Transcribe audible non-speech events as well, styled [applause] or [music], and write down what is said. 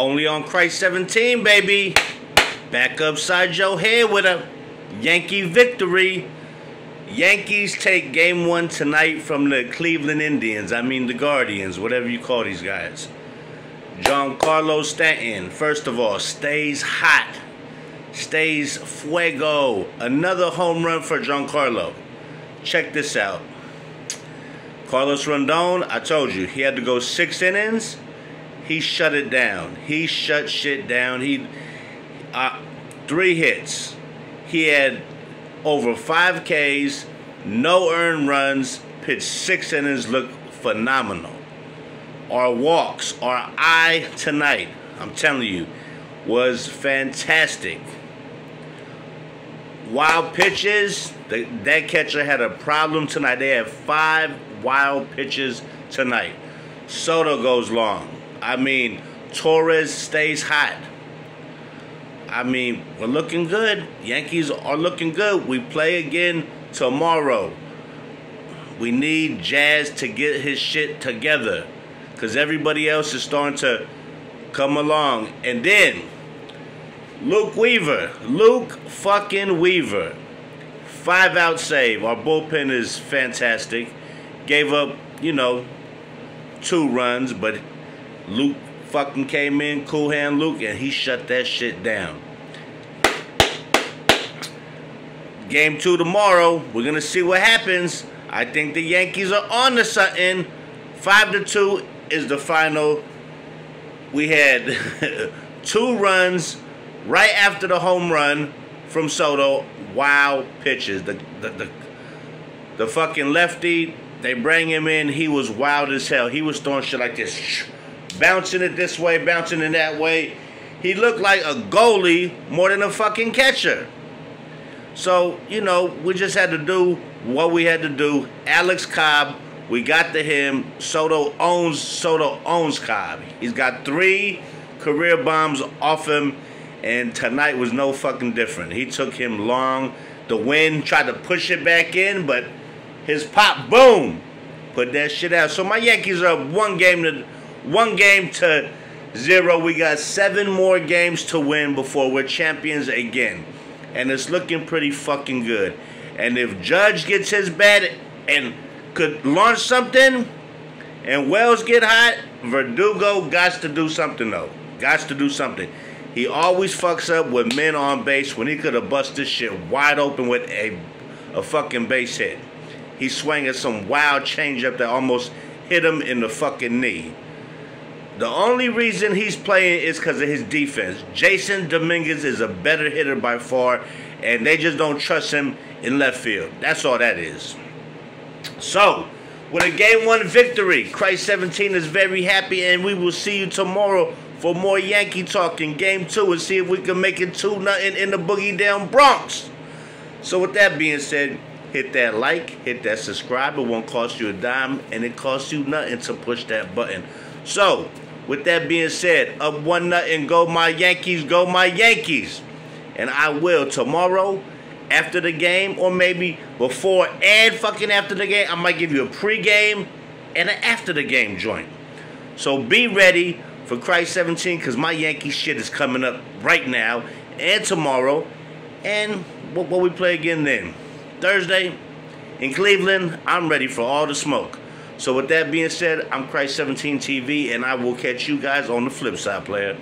Only on Cryse 17, baby. Back upside your head with a Yankee victory. Yankees take game one tonight from the Cleveland Indians. I mean the Guardians, whatever you call these guys. John Giancarlo Stanton, first of all, stays hot. Stays fuego. Another home run for Giancarlo. Check this out. Carlos Rodón, I told you, he had to go six innings. He shut it down. He shut shit down. He uh, three hits. He had over five Ks, no earned runs, pitched six innings, looked phenomenal. Our walks, our eye tonight, I'm telling you, was fantastic. Wild pitches, the, that catcher had a problem tonight. They had five wild pitches tonight. Soto goes long. I mean, Torres stays hot. I mean, we're looking good. Yankees are looking good. We play again tomorrow. We need Jazz to get his shit together because everybody else is starting to come along. And then, Luke Weaver. Luke fucking Weaver. Five out save. Our bullpen is fantastic. Gave up, you know, two runs, but Luke fucking came in, cool hand Luke, and he shut that shit down. Game two tomorrow. We're gonna see what happens. I think the Yankees are on to something. Five to two is the final. We had [laughs] two runs right after the home run from Soto. Wow pitches. The the the, the fucking lefty. They bring him in. He was wild as hell. He was throwing shit like this, bouncing it this way, bouncing it that way. He looked like a goalie more than a fucking catcher. So, you know, we just had to do what we had to do. Alex Cobb, we got to him. Soto owns Soto owns Cobb. He's got three career bombs off him, and tonight was no fucking different. He took him long. The wind tried to push it back in, but his pop boom put that shit out. So my Yankees are one game to one game to zero. We got seven more games to win before we're champions again and it's looking pretty fucking good. And if Judge gets his bat and could launch something, and Wells get hot, Verdugo got to do something though. Got to do something. He always fucks up with men on base when he could have busted this shit wide open with a a fucking base hit. He's swinging some wild changeup that almost hit him in the fucking knee. The only reason he's playing is because of his defense. Jasson Domínguez is a better hitter by far, and they just don't trust him in left field. That's all that is. So, with a game one victory, Cryse 17 is very happy, and we will see you tomorrow for more Yankee talk in game two and see if we can make it 2 nothing in the Boogie Down Bronx. So, with that being said, hit that like, hit that subscribe. It won't cost you a dime, and it costs you nothing to push that button. So, with that being said, up one nothing, go my Yankees, go my Yankees. And I will tomorrow after the game, or maybe before and fucking after the game. I might give you a pregame and an after the game joint. So be ready for Cryse 17 because my Yankee shit is coming up right now and tomorrow. And what, what we play again then? Thursday in Cleveland, I'm ready for all the smoke. So with that being said, I'm Cryse17 TV, and I will catch you guys on the flip side, player.